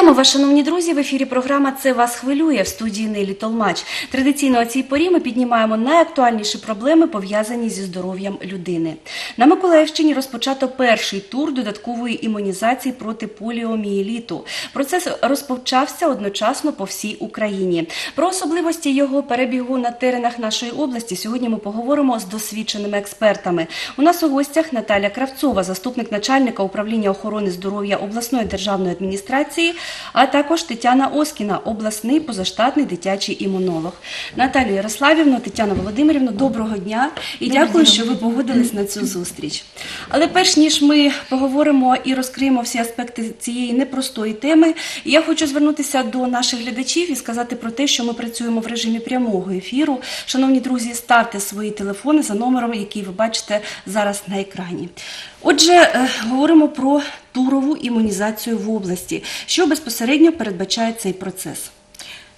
Вітаємо вас, шановні друзі. В ефірі програма Це вас хвилює в студії Нелі Толмач. Традиційно о цій порі ми піднімаємо найактуальніші проблеми, пов'язані зі здоров'ям людини. На Миколаївщині розпочато перший тур додаткової імунізації проти поліомієліту. Процес розпочався одночасно по всій Україні. Про особливості його перебігу на теренах нашої області сьогодні ми поговоримо з досвідченими експертами. У нас у гостях Наталя Кравцова, заступник начальника управління охорони здоров'я обласної державної адміністрації, а також Тетяна Оскіна, обласний позаштатний дитячий імунолог. Наталію Ярославівну, Тетяна Володимирівну, доброго дня і дякую, що ви погодились на цю зустріч. Але перш ніж ми поговоримо і розкриємо всі аспекти цієї непростої теми, я хочу звернутися до наших глядачів і сказати про те, що ми працюємо в режимі прямого ефіру. Шановні друзі, ставте свої телефони за номером, який ви бачите зараз на екрані. Отже, е, говоримо про турову імунізацію в області, що безпосередньо передбачає цей процес.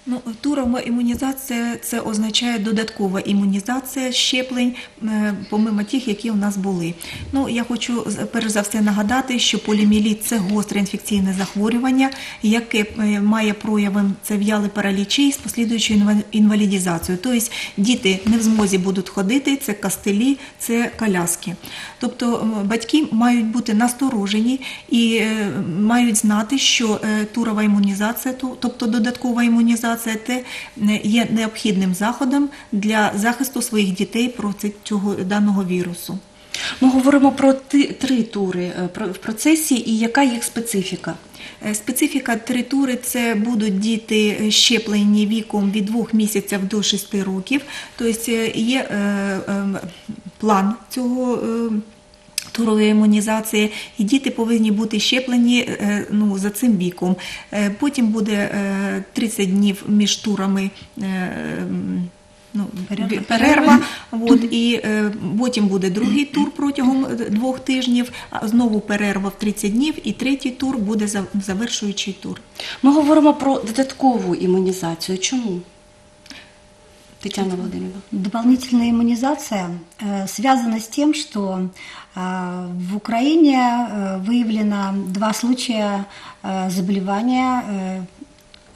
Ну, турова імунізація це означає додаткова імунізація щеплень, е, помимо тих, які у нас були. Ну, я хочу перш за все нагадати, що поліміліт це гостре інфекційне захворювання, яке е, має проявом це в'яли паралічі з послідуючою інва- інвалідізацією. Тобто діти не в змозі будуть ходити, це кастелі, це коляски. Тобто батьки мають бути насторожені і е, мають знати, що турова імунізація, тобто додаткова імунізація, е, є необхідним заходом для захисту своїх дітей проти цього даного вірусу. Ми говоримо про три тури е, в процесі і яка їх специфіка. Е, Специфіка три тури це будуть діти е, щеплені віком від 2 місяців до 6 років. Тобто є план цього. Е, імунізації, і діти повинні бути щеплені е, ну, за цим віком. Е, Потім буде е, 30 днів між турами е, ну, Перерва. перерва. От, і е, потім буде другий тур протягом е, двох тижнів, а знову перерва в 30 днів, і третій тур буде завершуючий тур. Ми говоримо про додаткову імунізацію. Чому? Тетяна Володимирівна. Дополнительная иммунизация э, связана с тем, что э, в Украине э, выявлено два случая заболевания э,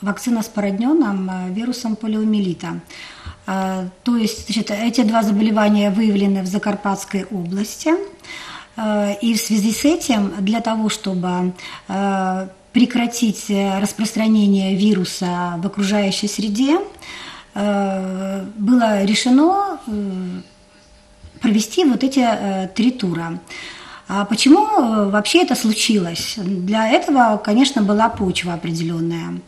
вакциноспородненным э, вирусом полиомиелита. То есть значит, эти два заболевания выявлены в Закарпатской области. И в связи с этим для того, чтобы прекратить распространение вируса в окружающей среде, было решено э, провести вот эти э, три тура. А почему э, вообще это случилось? Для этого, конечно, была почва определенная.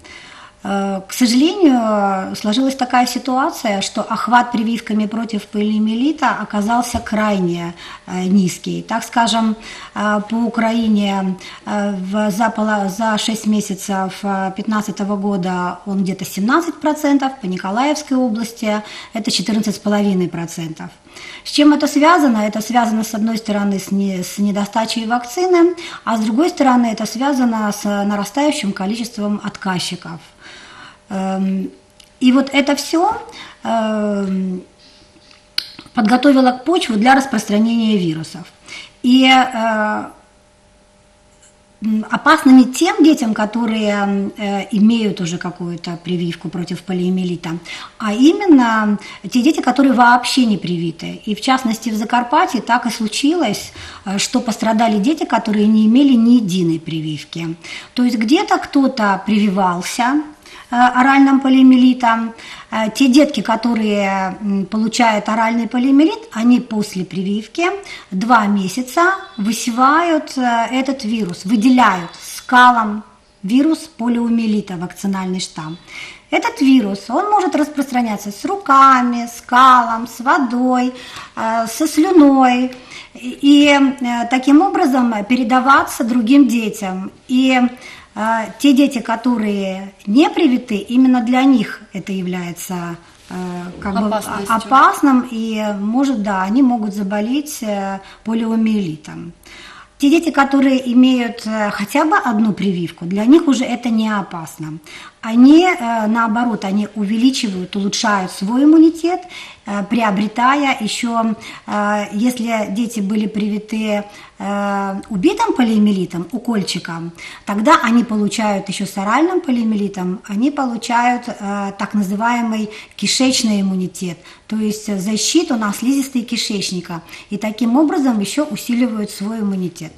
Э, К сожалению, сложилась такая ситуация, что охват прививками против полиомиелита оказался крайне э, низкий. Так скажем, э, по Украине за 6 месяцев 2015 года он где-то 17%, по Николаевской области это 14,5%. С чем это связано? Это связано, с одной стороны, с, не- с недостачей вакцины, а с другой стороны, это связано с нарастающим количеством отказчиков. Эм, И вот это все подготовило почву для распространения вирусов. И э, не тем детям, которые э, имеют уже какую-то прививку против полиомиелита, а именно те дети, которые вообще не привиты. И в частности в Закарпатье так и случилось, э, что пострадали дети, которые не имели ни единой прививки. То есть где-то кто-то прививался, оральным полиомиелитом. Э, Те детки, которые получают оральный полиомиелит, они после прививки два месяца высевают э, этот вирус, выделяют скалом вирус полиомиелита, вакцинальный штамм. Этот вирус, он может распространяться с руками, с калом, с водой, э, со слюной и э, таким образом передаваться другим детям. И э, те дети, которые не привиты, именно для них это является э, как бы опасным, и может, да, они могут заболеть э, полиомиелитом. Те дети, которые имеют э, хотя бы одну прививку, для них уже это не опасно. Они, э, наоборот, они увеличивают, улучшают свой иммунитет, э, приобретая еще, э, если дети были привиты убитым полиомиелитом, укольчиком, тогда они получают еще с оральным полиомиелитом, они получают так называемый кишечный иммунитет, то есть защиту на слизистой кишечника, и таким образом еще усиливают свой иммунитет.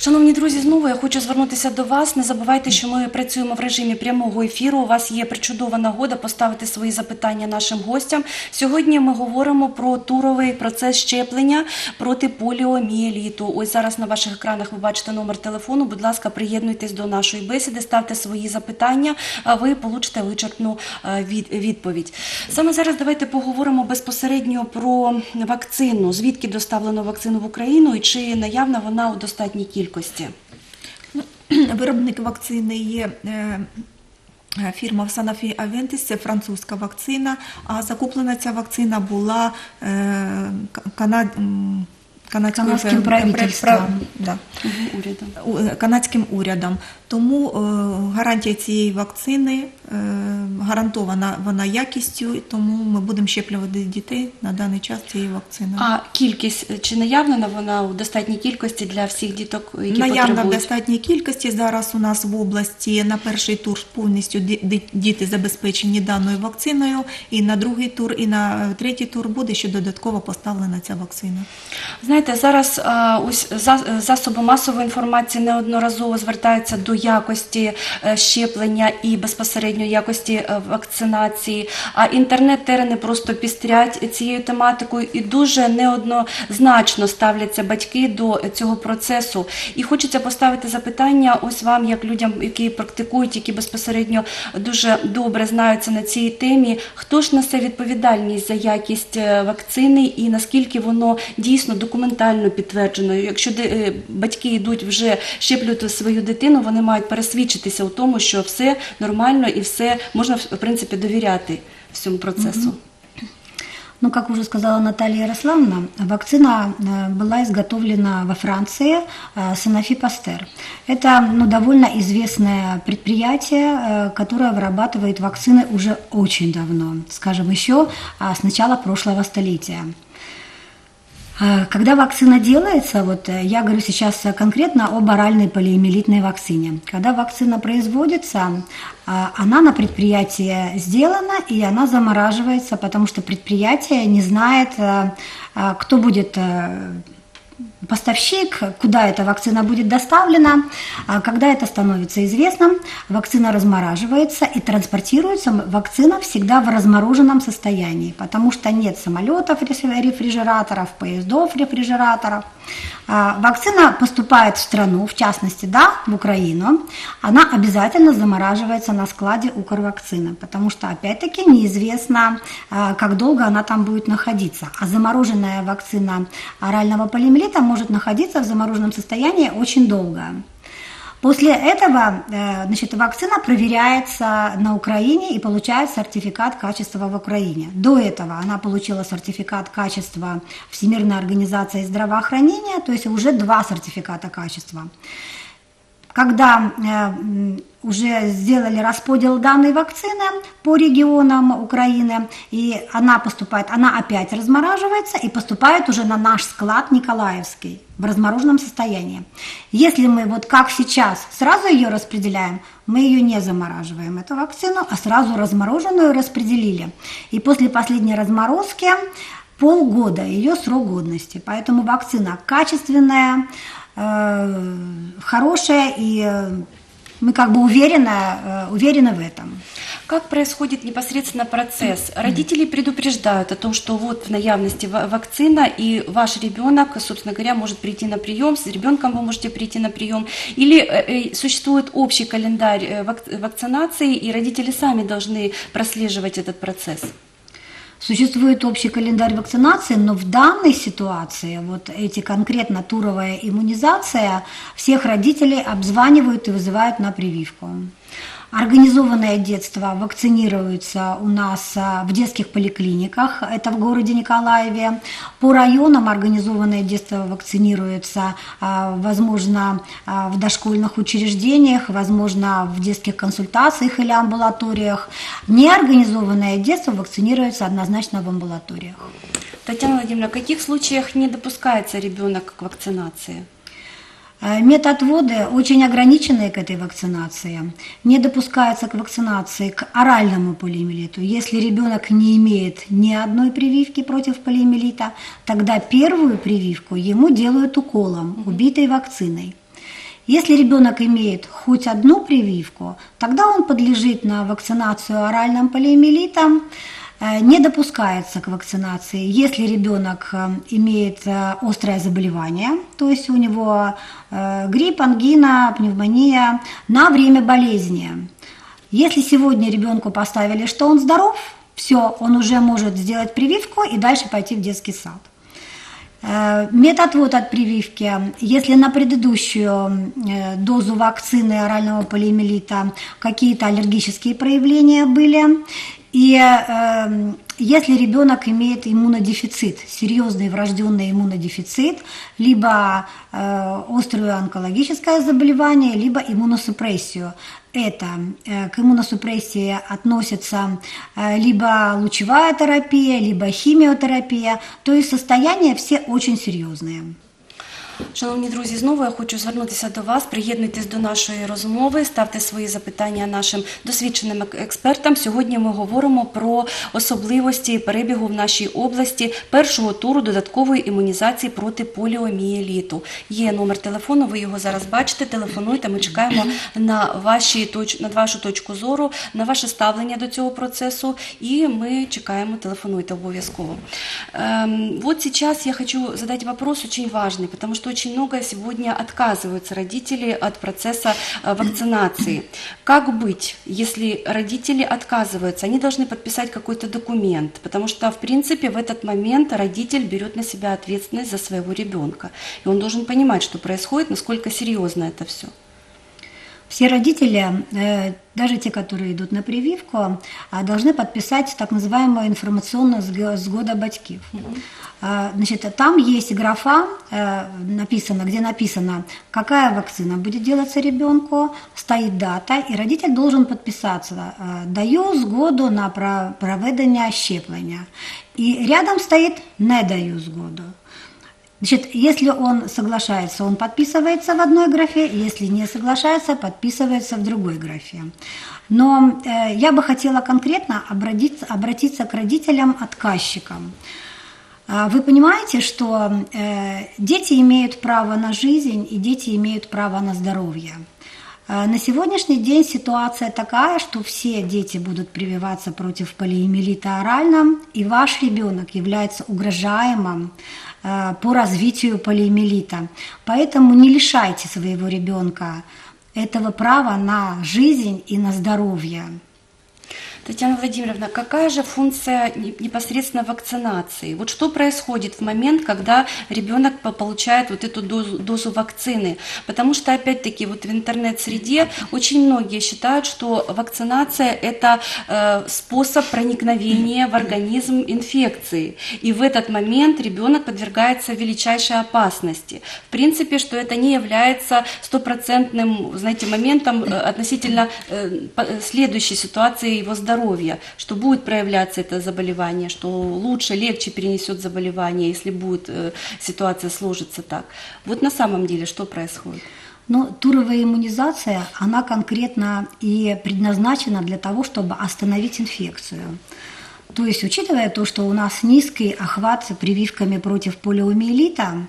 Шановні друзі, знову я хочу звернутися до вас. Не забувайте, що ми працюємо в режимі прямого ефіру. У вас є причудова нагода поставити свої запитання нашим гостям. Сьогодні ми говоримо про туровий процес щеплення проти поліомієліту. Ось зараз на ваших екранах ви бачите номер телефону. Будь ласка, приєднуйтесь до нашої бесіди, ставте свої запитання. а Ви получите вичерпну е, відповідь. Саме зараз давайте поговоримо безпосередньо про вакцину. Звідки доставлено вакцину в Україну і чи наявна вона у достатній кількості? Виробник вакцини є. е, е, Фірма Sanofi Aventis, це французька вакцина, а закуплена ця вакцина була канад... ка- кана- м, канадською Канадським пре- правительством. да. Урядом. е, канадським урядом. Тому е, гарантія цієї вакцини е, гарантована вона якістю, тому ми будемо щеплювати дітей на даний час цією вакциною. А кількість чи наявлена вона у достатній кількості для всіх діток, які Наявна в достатній кількості зараз у нас в області на перший тур повністю ді- ді- діти забезпечені даною вакциною, і на другий тур, і на е, третій тур буде ще додатково поставлена ця вакцина. Знаєте, зараз ось за- засоби масової інформації неодноразово звертаються до якості е, щеплення і безпосередньо якості е, вакцинації. А інтернет-терени просто пістрять цією тематикою і дуже неоднозначно ставляться батьки до цього процесу. І хочеться поставити запитання ось вам, як людям, які практикують, які безпосередньо дуже добре знаються на цій темі. Хто ж несе відповідальність за якість е, вакцини і наскільки воно дійсно документально підтверджено? Якщо батьки йдуть вже щеплювати свою дитину, вони мають пересвідчитися у тому, що все нормально і все можна в принципі довіряти всьому процесу. Ну, как уже сказала Наталья Ярославовна, вакцина э, была изготовлена во Франции э, Sanofi Pasteur. Это ну, довольно известное предприятие, э, которое вырабатывает вакцины уже очень давно, скажем, еще а, с начала прошлого столетия. А, Когда вакцина делается, вот э, я говорю сейчас э, конкретно об оральной полиомиелитной вакцине. Когда вакцина производится, а, она на предприятии сделана и она замораживается, потому что предприятие не знает, э, а, кто будет э, поставщик, куда эта вакцина будет доставлена. А Когда это становится известно, вакцина размораживается и транспортируется вакцина всегда в размороженном состоянии, потому что нет самолетов рефри- рефрижераторов, поездов рефрижераторов. А, Вакцина поступает в страну, в частности, да, в Украину. Она обязательно замораживается на складе Укрвакцины, потому что, опять-таки, неизвестно, а, как долго она там будет находиться. А замороженная вакцина орального полиомиелита может находиться в замороженном состоянии очень долго. После этого э, значит, вакцина проверяется на Украине и получает сертификат качества в Украине. До этого она получила сертификат качества Всемирной организации здравоохранения, то есть уже два сертификата качества. Когда э, уже сделали расподел данной вакцины по регионам Украины, и она поступает, она опять размораживается и поступает уже на наш склад Николаевский в размороженном состоянии. Если мы вот как сейчас сразу ее распределяем, мы ее не замораживаем, эту вакцину, а сразу размороженную распределили. И после последней разморозки полгода ее срок годности. Поэтому вакцина качественная, хорошая, и э, мы как бы уверены, э, уверены в этом. Как происходит непосредственно процесс? Родители предупреждают о том, что вот в наявности ва- вакцина, и ваш ребенок, собственно говоря, может прийти на прием, с ребенком вы можете прийти на прием. Или э, э, существует общий календарь э, вак- вакцинации, и родители сами должны прослеживать этот процесс? Существует общий календарь вакцинации, но в данной ситуации, вот эти конкретно туровая иммунизация, всех родителей обзванивают и вызывают на прививку. Организованное детство вакцинируется у нас а, в детских поликлиниках, это в городе Николаеве. По районам организованное детство вакцинируется, а, возможно, а, в дошкольных учреждениях, возможно, в детских консультациях или амбулаториях. Неорганизованное детство вакцинируется однозначно в амбулаториях. Татьяна Владимировна, в каких случаях не допускается ребенок к вакцинации? Э, Методводы очень ограниченные к этой вакцинации. Не допускается к вакцинации к оральному полиомиелиту. Если ребенок не имеет ни одной прививки против полиомиелита, тогда первую прививку ему делают уколом, убитой вакциной. Если ребенок имеет хоть одну прививку, тогда он подлежит на вакцинацию оральным полиомиелитом, не допускается к вакцинации, если ребенок э, имеет э, острое заболевание, то есть у него грипп, ангина, пневмония на время болезни. Если сегодня ребенку поставили, что он здоров, все, он уже может сделать прививку и дальше пойти в детский сад. Метод вот от прививки. Если на предыдущую дозу вакцины орального полиомиелита какие-то аллергические проявления были, и э, если ребенок имеет иммунодефицит, серьезный врожденный иммунодефицит, либо э, острое онкологическое заболевание, либо иммуносупрессию, это э, к иммуносупрессии относится э, либо лучевая терапия, либо химиотерапия, то есть состояния все очень серьезные. Шановні друзі, знову я хочу звернутися до вас. Приєднуйтесь до нашої розмови, ставте свої запитання нашим досвідченим експертам. Сьогодні ми говоримо про особливості перебігу в нашій області першого туру додаткової імунізації проти поліомієліту. Є номер телефону, ви його зараз бачите. Телефонуйте. Ми чекаємо на ваші точ... на вашу точку зору, на ваше ставлення до цього процесу. І ми чекаємо. Телефонуйте обов'язково. Эм, вот сейчас я хочу задать вопрос очень важный, потому что очень много сегодня отказываются родители от процесса э, вакцинации. Как быть, если родители отказываются? Они должны подписать какой-то документ, потому что, в принципе, в этот момент родитель берет на себя ответственность за своего ребенка. И он должен понимать, что происходит, насколько серьезно это все. Все родители, э, даже те, которые идут на прививку, а, должны подписать так называемую информационную сгода батьків. А, значит, там есть графа, э, написано, где написано, какая вакцина будет делаться ребенку, стоит дата, и родитель должен подписаться. Э, Даю сгоду на проведення щеплення. И рядом стоит не даю сгоду. Значит, если он соглашается, он подписывается в одной графе, если не соглашается, подписывается в другой графе. Но э, я бы хотела конкретно обратиться, обратиться к родителям-отказчикам. А, вы понимаете, что э, дети имеют право на жизнь и дети имеют право на здоровье. А, на сегодняшний день ситуация такая, что все дети будут прививаться против полиэмилита орально, и ваш ребенок является угрожаемым по развитию полиомиелита. Поэтому не лишайте своего ребенка этого права на жизнь и на здоровье. Татьяна Владимировна, какая же функция непосредственно вакцинации? Вот что происходит в момент, когда ребенок получает вот эту дозу, дозу вакцины? Потому что, опять-таки, вот в интернет-среде очень многие считают, что вакцинация – это э, способ проникновения в организм инфекции. И в этот момент ребенок подвергается величайшей опасности. В принципе, что это не является стопроцентным, знаете, моментом э, относительно э, следующей ситуации его здоровья здоровья, что будет проявляться это заболевание, что лучше, легче перенесет заболевание, если будет э, ситуация сложится так. Вот на самом деле что происходит? Но туровая иммунизация, она конкретно и предназначена для того, чтобы остановить инфекцию. То есть, учитывая то, что у нас низкий охват прививками против полиомиелита,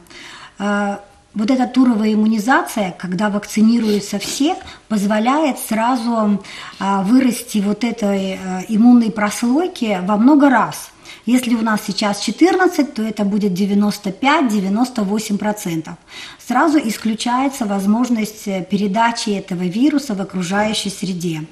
э, вот эта туровая иммунизация, когда вакцинируются все, позволяет сразу а, вырасти вот этой а, иммунной прослойки во много раз. Если у нас сейчас 14, то это будет 95-98%. Сразу исключается возможность э, передачи этого вируса в окружающей среде.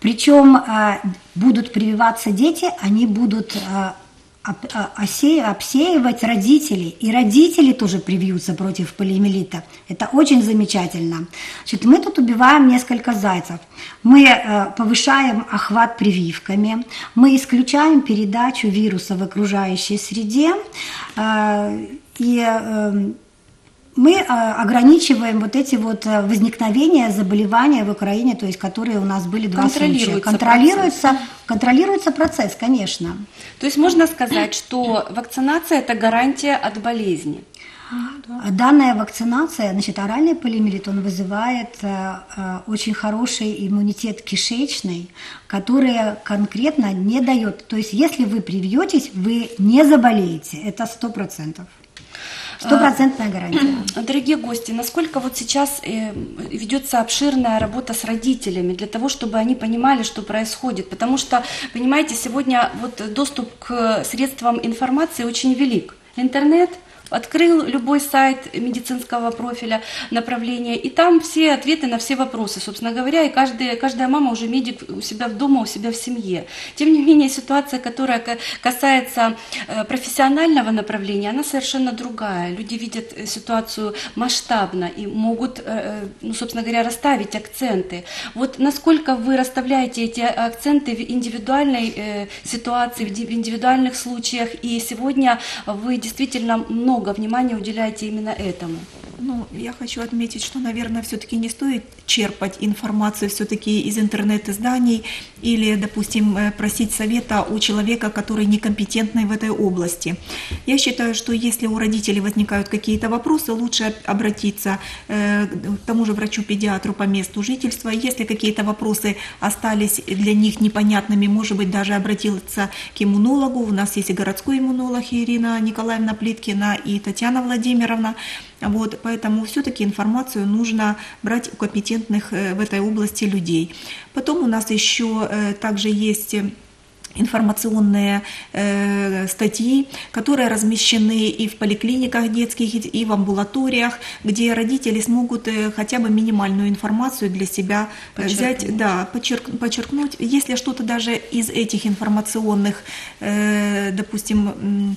Причем а, будут прививаться дети, они будут а- осе- обсеивать родителей, и родители тоже привьются против полиомиелита. Это очень замечательно. Значит, мы тут убиваем несколько зайцев. Мы э, повышаем охват прививками, мы исключаем передачу вируса в окружающей среде, э, и э, мы э, ограничиваем вот эти вот э, возникновения заболевания в Украине, то есть которые у нас были два случая. Контролируется Контролируется, контролируется процесс, конечно. То есть можно сказать, что вакцинация – это гарантия от болезни. Данная вакцинация, значит, оральный полиомиелит, он вызывает э, очень хороший иммунитет кишечный, который конкретно не дает. То есть, если вы привьетесь, вы не заболеете. Это сто процентов. Стопроцентная гарантия. Дорогие гости, насколько вот сейчас э, ведется обширная работа с родителями для того, чтобы они понимали, что происходит? Потому что, понимаете, сегодня вот доступ к средствам информации очень велик. Интернет – открыл любой сайт медицинского профиля направления, и там все ответы на все вопросы, собственно говоря, и каждая, каждая мама уже медик у себя в дома, у себя в семье. Тем не менее, ситуация, которая касается э, профессионального направления, она совершенно другая. Люди видят э, ситуацию масштабно и могут, э, ну, собственно говоря, расставить акценты. Вот насколько вы расставляете эти акценты в индивидуальной ситуации, в индивидуальных случаях, и сегодня вы действительно много много внимания уделяете именно этому? Ну, я хочу отметить, что, наверное, все-таки не стоит черпать информацию все-таки из интернет-изданий или, допустим, э, просить совета у человека, который некомпетентный в этой области. Я считаю, что если у родителей возникают какие-то вопросы, лучше обратиться э, к тому же врачу-педиатру по месту жительства. Если какие-то вопросы остались для них непонятными, может быть, даже обратиться к иммунологу. У нас есть и городской иммунолог Ирина Николаевна Плиткина, и Татьяна Владимировна. Вот, поэтому все-таки информацию нужно брать у компетентных э, в этой области людей. Потом у нас еще э, также есть информационные э, статьи, которые размещены и в поликлиниках детских, и в амбулаториях, где родители смогут э, хотя бы минимальную информацию для себя э, взять, да, подчерк, подчеркнуть. Если что-то даже из этих информационных, э, допустим,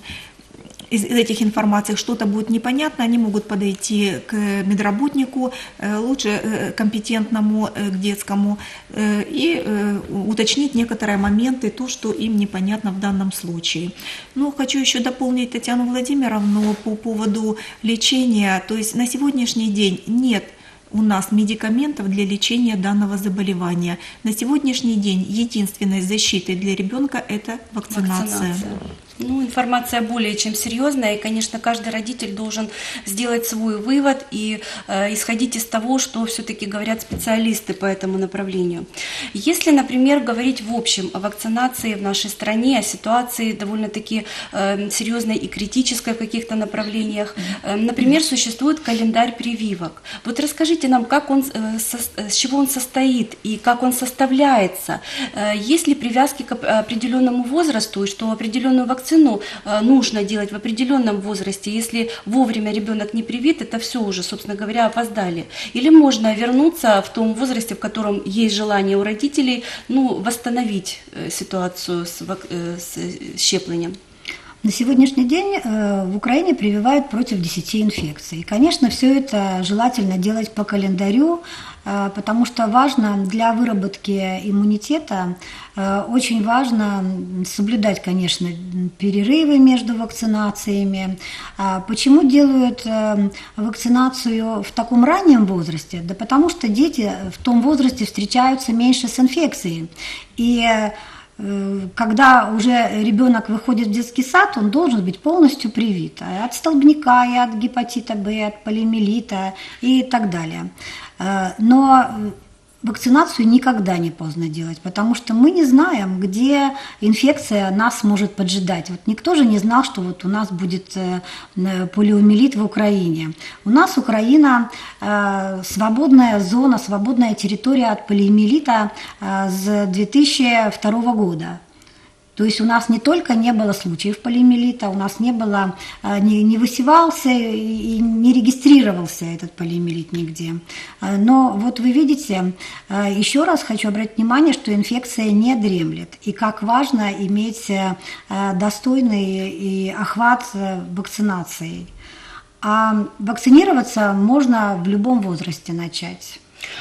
из этих информаций что-то будет непонятно, они могут подойти к медработнику, э, лучше э, компетентному, э, к детскому, и уточнить некоторые моменты, то, что им непонятно в данном случае. Но хочу еще дополнить Татьяну Владимировну по поводу лечения. То есть на сегодняшний день нет у нас медикаментов для лечения данного заболевания. На сегодняшний день единственной защитой для ребенка это вакцинация. вакцинация. Ну, информация более чем серьезная, и, конечно, каждый родитель должен сделать свой вывод и э, исходить из того, что все-таки говорят специалисты по этому направлению. Если, например, говорить в общем о вакцинации в нашей стране, о ситуации довольно-таки э, серьезной и критической в каких-то направлениях, э, например, существует календарь прививок. Вот расскажите нам, как он, э, со, с чего он состоит и как он составляется. Э, есть ли привязки к определенному возрасту, и что определенную вакцину вакцину э, нужно делать в определенном возрасте. Если вовремя ребенок не привит, это все уже, собственно говоря, опоздали. Или можно вернуться в том возрасте, в котором есть желание у родителей, ну, восстановить э, ситуацию с, э, с щеплением. На сегодняшний день в Украине прививают против 10 инфекций. Конечно, все это желательно делать по календарю, потому что важно для выработки иммунитета, э, очень важно соблюдать, конечно, перерывы между вакцинациями. А почему делают э, вакцинацию в таком раннем возрасте? Да потому что дети в том возрасте встречаются меньше с инфекцией. И когда уже ребенок выходит в детский сад, он должен быть полностью привит от столбняка, и от гепатита Б, от полиомиелита и так далее. Э, но э, вакцинацию никогда не поздно делать, потому что мы не знаем, где инфекция нас может поджидать. Вот никто же не знал, что вот у нас будет э, полиомиелит в Украине. У нас Украина свободная зона, свободная территория от полиомиелита с 2002 года. То есть у нас не только не было случаев полиомиелита, у нас не было, э, не, не высевался и не регистрировался этот полиомиелит нигде. Э, Но вот вы видите, э, еще раз хочу обратить внимание, что инфекция не дремлет. И как важно иметь достойный и охват вакцинацией. А вакцинироваться можно в любом возрасте начать.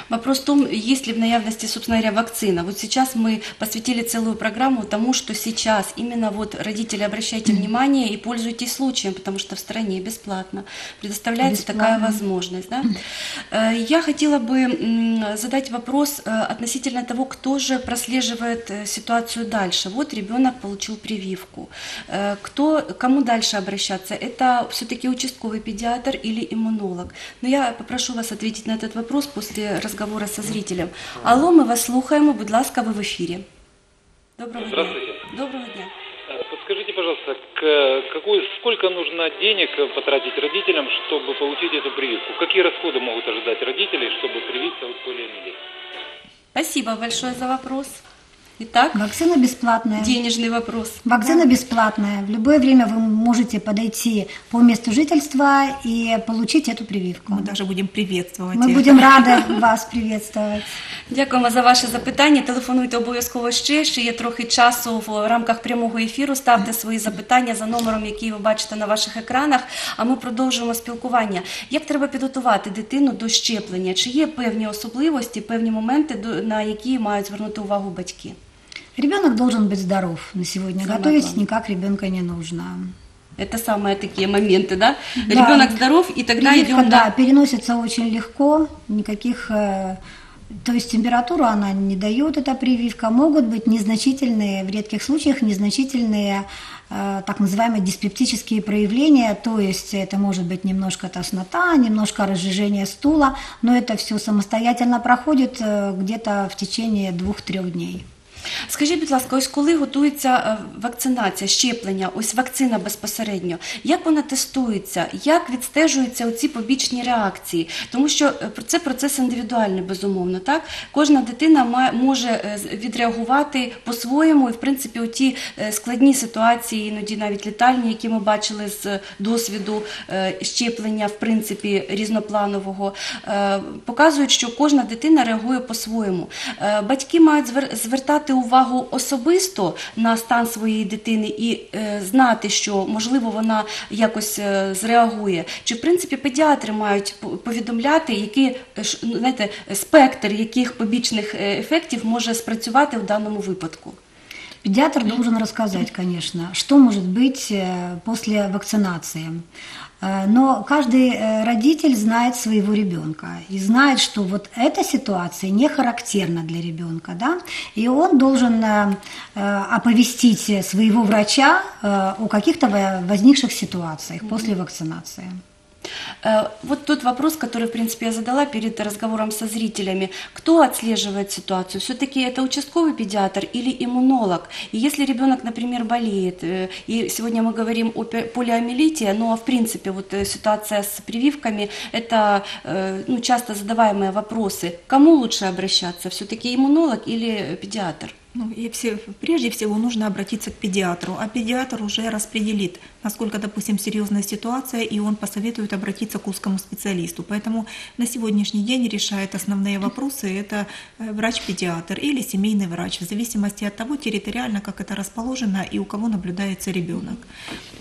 Вопрос в том, есть ли в наявности, собственно говоря, вакцина. Вот сейчас мы посвятили целую программу тому, что сейчас именно вот родители обращайте внимание и пользуйтесь случаем, потому что в стране бесплатно предоставляется Бесплатно. такая возможность. Да? Э, Я хотела бы задать вопрос э, относительно того, кто же прослеживает э, ситуацию дальше. Вот ребенок получил прививку. Кто, кому дальше обращаться? Это все-таки участковый педиатр или иммунолог? Но я попрошу вас ответить на этот вопрос после разговора со зрителем. Алло, ми вас слухаємо, будь ласка, ви в ефірі. Доброго Здравствуйте. дня. Доброго дня. Э, Подскажите, пожалуйста, к- какой, сколько нужно денег э, потратить родителям, чтобы получить эту прививку? Какие расходы могут ожидать родителей, чтобы привиться от полиомиелита? Спасибо большое за вопрос. Итак, Вакцина бесплатная. денежный вопрос. Вакцина бесплатная. В любое время вы можете подойти по месту жительства и получить эту прививку. Мы даже будем приветствовать Мы их. будем рады вас приветствовать. Дякуємо за ваше запитання. Телефонуйте обов'язково ще. Ще є трохи часу в рамках прямого ефіру. Ставте свої запитання за номером, який ви бачите на ваших екранах. А ми продовжуємо спілкування. Як треба підготувати дитину до щеплення? Чи є певні особливості, певні моменти, до- на які мають звернути увагу батьки? Ребенок должен быть здоров на сегодня. Самое Готовить главное. никак ребенка не нужно. Это самые такие моменты, да? Да. Ребенок здоров, и тогда Прививка, идем да, на... переносится очень легко, никаких... э, То есть температуру она не дает, эта прививка. Могут быть незначительные, в редких случаях, незначительные э, так называемые диспептические проявления, то есть это может быть немножко тошнота, немножко разжижение стула, но это все самостоятельно проходит э, где-то в течение двух-трех дней. Скажіть, будь ласка, ось коли готується е, вакцинація, щеплення, ось вакцина безпосередньо, як вона тестується, як відстежуються оці побічні реакції? Тому що е, це процес індивідуальний, безумовно. Так кожна дитина може е, відреагувати по-своєму, і в принципі, оті е, складні ситуації, іноді навіть літальні, які ми бачили з досвіду щеплення, в принципі, різнопланового, показують, що кожна дитина реагує по-своєму. Батьки мають звер- звертати увагу особисто на стан своєї дитини і е, знати, що можливо вона якось е, зреагує. Чи в принципі педіатри мають повідомляти, який е, ну, знаєте, спектр яких побічних е, ефектів може спрацювати в даному випадку? Педиатр должен рассказать, конечно, что может быть э, после вакцинации. Э, Но каждый э, родитель знает своего ребенка и знает, что вот эта ситуация не характерна для ребенка, да, и он должен э, оповестить своего врача о каких-то во- возникших ситуациях после вакцинации. Э, Вот тот вопрос, который, в принципе, я задала перед разговором со зрителями. Кто отслеживает ситуацию? Все-таки это участковый педиатр или иммунолог? И если ребенок, например, болеет, э, и сегодня мы говорим о полиомиелите, но, в принципе, вот э, ситуация с прививками, это ну, часто задаваемые вопросы. Кому лучше обращаться? Все-таки иммунолог или педиатр? Ну, и все, прежде всего нужно обратиться к педиатру, а педиатр уже распределит, насколько, допустим, серьезная ситуация, и он посоветует обратиться к узкому специалисту. Поэтому на сегодняшний день решает основные вопросы это э, врач-педиатр или семейный врач, в зависимости от того территориально, как это расположено и у кого наблюдается ребенок.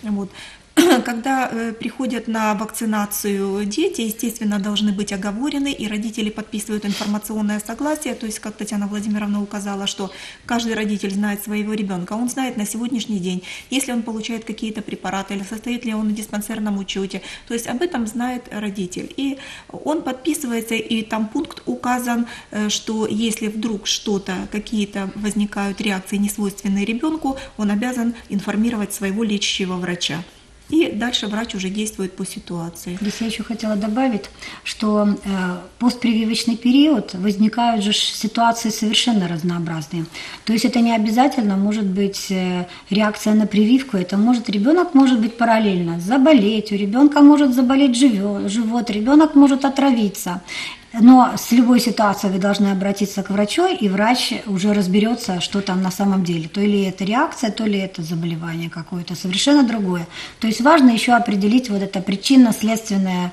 Вот. Когда э, приходят на вакцинацию дети, естественно, должны быть оговорены, и родители подписывают информационное согласие, то есть, как Татьяна Владимировна указала, что каждый родитель знает своего ребенка, он знает на сегодняшний день, если он получает какие-то препараты, или состоит ли он на диспансерном учете, то есть об этом знает родитель. И он подписывается, и там пункт указан, э, что если вдруг что-то, какие-то возникают реакции, несвойственные ребенку, он обязан информировать своего лечащего врача. И дальше врач уже действует по ситуации. Здесь я еще хотела добавить, что э, постпрививочный период возникают же ситуации совершенно разнообразные. То есть это не обязательно может быть э, реакция на прививку, это может ребенок может быть параллельно заболеть, у ребенка может заболеть живё- живот, ребенок может отравиться. Но с любой ситуацией вы должны обратиться к врачу, и врач уже разберется, что там на самом деле. То ли это реакция, то ли это заболевание какое-то, совершенно другое. То есть важно еще определить вот это причинно-следственное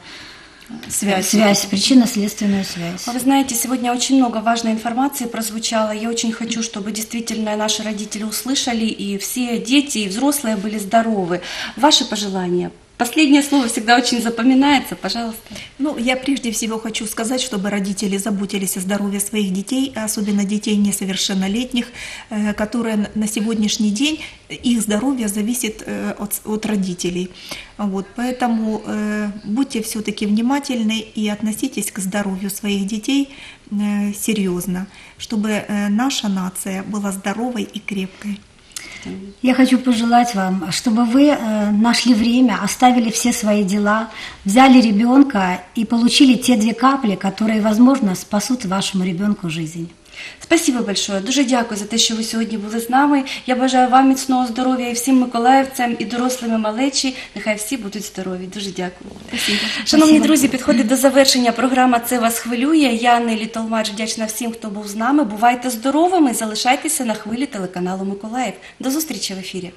Связь. связь причинно-следственную связь. Вы знаете, сегодня очень много важной информации прозвучало. Я очень хочу, чтобы действительно наши родители услышали, и все дети, и взрослые были здоровы. Ваши пожелания? Последнее слово всегда очень запоминается. Пожалуйста. Ну, я прежде всего хочу сказать, чтобы родители заботились о здоровье своих детей, а особенно детей несовершеннолетних, э, которые на сегодняшний день, их здоровье зависит э, от, от родителей. Вот, поэтому э, будьте все-таки внимательны и относитесь к здоровью своих детей серьезно, чтобы наша нация была здоровой и крепкой. Я хочу пожелать вам, чтобы вы э, нашли время, оставили все свои дела, взяли ребенка и получили те две капли, которые, возможно, спасут вашему ребенку жизнь. Спасибо большое. Дуже дякую за те, що ви сьогодні були з нами. Я бажаю вам міцного здоров'я і всім миколаївцям, і дорослим, і малечі. Нехай всі будуть здорові. Дуже дякую. Шановні Спасибо. друзі, підходить до завершення програма Це вас хвилює. Я Нелі Толмач вдячна всім, хто був з нами. Бувайте здоровими, залишайтеся на хвилі телеканалу Миколаїв. До зустрічі в ефірі.